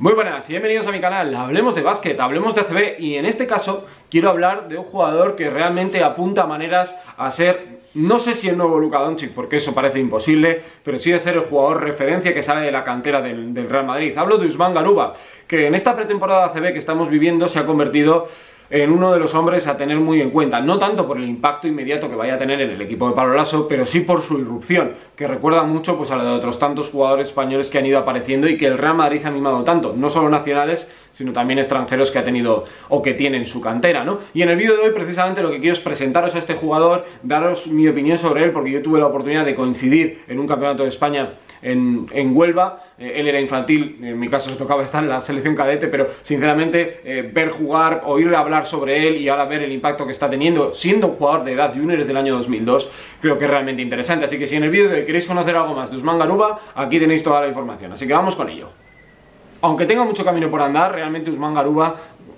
Muy buenas y bienvenidos a mi canal, hablemos de básquet, hablemos de CB y en este caso quiero hablar de un jugador que realmente apunta maneras a ser, no sé si el nuevo Luka Doncic porque eso parece imposible, pero sí de ser el jugador referencia que sale de la cantera del, Real Madrid. Hablo de Usman Garuba, que en esta pretemporada CB que estamos viviendo se ha convertido en uno de los hombres a tener muy en cuenta, no tanto por el impacto inmediato que vaya a tener en el equipo de Pablo Lasso, pero sí por su irrupción, que recuerda mucho pues, a la de otros tantos jugadores españoles que han ido apareciendo y que el Real Madrid ha animado tanto, no solo nacionales, sino también extranjeros que ha tenido o que tienen su cantera, ¿no? Y en el vídeo de hoy precisamente lo que quiero es presentaros a este jugador, daros mi opinión sobre él, porque yo tuve la oportunidad de coincidir en un campeonato de España en, Huelva, eh, él era infantil, en mi caso se tocaba estar en la selección cadete, pero sinceramente eh, ver jugar, oír hablar sobre él y ahora ver el impacto que está teniendo, siendo un jugador de edad junior desde el año 2002, creo que es realmente interesante. Así que si en el vídeo queréis conocer algo más de Usman Garuba, aquí tenéis toda la información. Así que vamos con ello. Aunque tenga mucho camino por andar, realmente Usman Garuba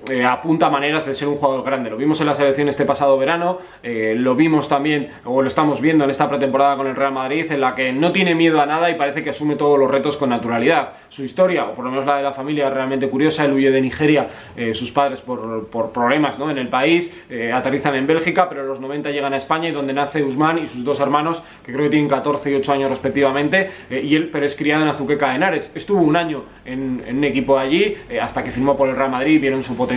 eh, apunta maneras de ser un jugador grande. Lo vimos en la selección este pasado verano, eh, lo vimos también, o lo estamos viendo en esta pretemporada con el Real Madrid, en la que no tiene miedo a nada y parece que asume todos los retos con naturalidad. Su historia, o por lo menos la de la familia, es realmente curiosa. Él huye de Nigeria, eh, sus padres por, por problemas ¿no? en el país, eh, aterrizan en Bélgica, pero en los 90 llegan a España y donde nace Usman y sus dos hermanos, que creo que tienen 14 y 8 años respectivamente, eh, y él, pero es criado en Azuqueca de Henares. Estuvo un año en, en un equipo allí, eh, hasta que firmó por el Real Madrid, vieron su potencial,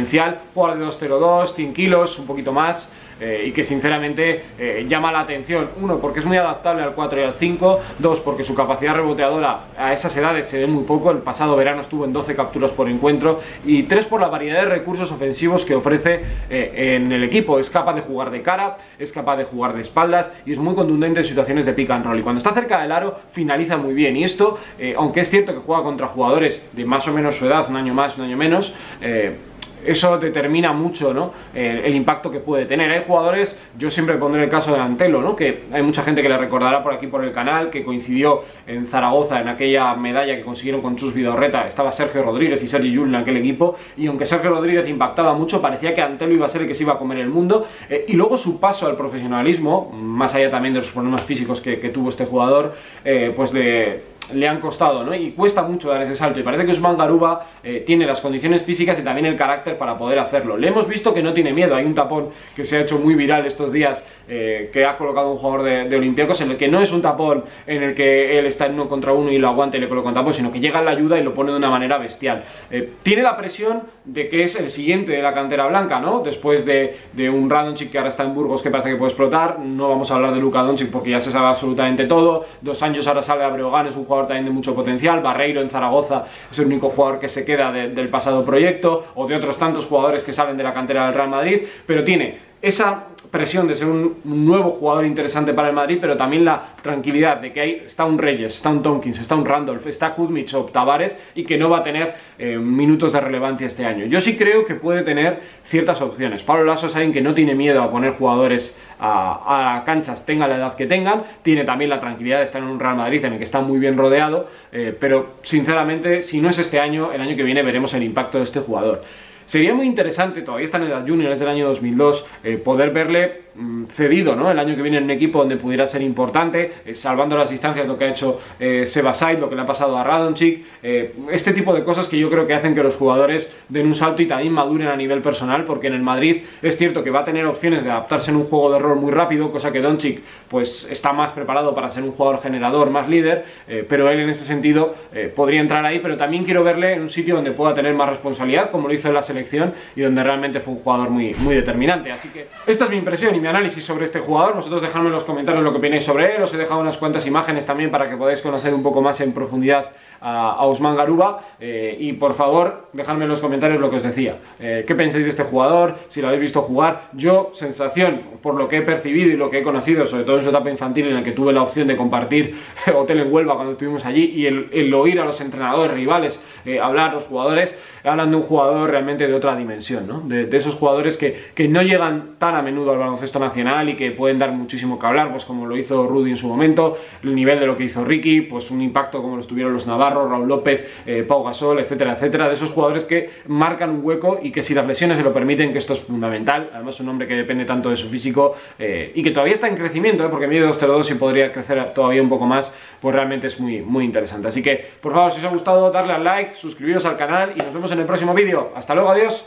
jugador de 2.02, 100 kilos, un poquito más, eh, y que sinceramente eh, llama la atención. Uno, porque es muy adaptable al 4 y al 5. Dos, porque su capacidad reboteadora a esas edades se ve muy poco. El pasado verano estuvo en 12 capturas por encuentro. Y tres, por la variedad de recursos ofensivos que ofrece eh, en el equipo. Es capaz de jugar de cara, es capaz de jugar de espaldas y es muy contundente en situaciones de pick and roll. Y cuando está cerca del aro, finaliza muy bien. Y esto, aunque es cierto que juega contra jugadores de más o menos su edad, un año más, un año menos, eso determina mucho ¿no? el, impacto que puede tener. Hay jugadores, yo siempre pondré el caso de Antelo, ¿no? que hay mucha gente que le recordará por aquí por el canal, que coincidió en Zaragoza en aquella medalla que consiguieron con Chus Vidorreta, estaba Sergio Rodríguez y Sergio Yul en aquel equipo, y aunque Sergio Rodríguez impactaba mucho, parecía que Antelo iba a ser el que se iba a comer el mundo, eh, y luego su paso al profesionalismo, más allá también de los problemas físicos que, que tuvo este jugador, eh, pues le le han costado, ¿no? Y cuesta mucho dar ese salto. Y parece que Usman Garuba eh, tiene las condiciones físicas y también el carácter para poder hacerlo. Le hemos visto que no tiene miedo. Hay un tapón que se ha hecho muy viral estos días eh, que ha colocado un jugador de, de Olympiacos en el que no es un tapón en el que él está en uno contra uno y lo aguanta y le coloca un tapón, sino que llega en la ayuda y lo pone de una manera bestial. Eh, tiene la presión de que es el siguiente de la cantera blanca, ¿no? Después de, de un Radonchik que ahora está en Burgos que parece que puede explotar. No vamos a hablar de Luka Doncic porque ya se sabe absolutamente todo. Dos años ahora sale a Breogán, es un jugador también de mucho potencial. Barreiro en Zaragoza es el único jugador que se queda de, del pasado proyecto o de otros tantos jugadores que salen de la cantera del Real Madrid, pero tiene esa presión de ser un, nuevo jugador interesante para el Madrid, pero también la tranquilidad de que ahí está un Reyes, está un Tompkins, está un Randolph, está Kuzmich o Tavares y que no va a tener eh, minutos de relevancia este año. Yo sí creo que puede tener ciertas opciones. Pablo Lasso alguien que no tiene miedo a poner jugadores a, a, canchas, tenga la edad que tengan, tiene también la tranquilidad de estar en un Real Madrid en el que está muy bien rodeado, eh, pero sinceramente, si no es este año, el año que viene veremos el impacto de este jugador. Sería muy interesante, todavía está en edad junior, es del año 2002, eh, poder verle cedido ¿no? el año que viene en un equipo donde pudiera ser importante, eh, salvando las distancias, lo que ha hecho eh, lo que le ha pasado a Radonchik, eh, este tipo de cosas que yo creo que hacen que los jugadores den un salto y también maduren a nivel personal, porque en el Madrid es cierto que va a tener opciones de adaptarse en un juego de rol muy rápido, cosa que Doncic pues está más preparado para ser un jugador generador, más líder, eh, pero él en ese sentido podría entrar ahí, pero también quiero verle en un sitio donde pueda tener más responsabilidad, como lo hizo en la selección y donde realmente fue un jugador muy, muy determinante. Así que esta es mi impresión y mi análisis sobre este jugador. Vosotros dejadme en los comentarios lo que opináis sobre él. Os he dejado unas cuantas imágenes también para que podáis conocer un poco más en profundidad a, Usman Garuba. Eh, y por favor, dejadme en los comentarios lo que os decía. Eh, ¿Qué pensáis de este jugador? Si lo habéis visto jugar. Yo, sensación, por lo que he percibido y lo que he conocido, sobre todo en su etapa infantil, en la que tuve la opción de compartir hotel en Huelva cuando estuvimos allí y el, el oír a los entrenadores rivales eh, hablar, los jugadores, hablan de un jugador realmente de otra dimensión, ¿no? de, esos jugadores que, que, no llegan tan a menudo al baloncesto nacional y que pueden dar muchísimo que hablar, pues como lo hizo Rudy en su momento, el nivel de lo que hizo Ricky, pues un impacto como lo tuvieron los Navarro Raúl López, eh, Pau Gasol, etcétera, etcétera, de esos jugadores que marcan un hueco y que si las lesiones se lo permiten, que esto es fundamental, además un hombre que depende tanto de su físico eh, y que todavía está en crecimiento, porque mide 2.02 y podría crecer todavía un poco más, pues realmente es muy, muy interesante. Así que, por favor, si os ha gustado, darle al like, suscribiros al canal y nos vemos en el próximo vídeo. Hasta luego, adiós.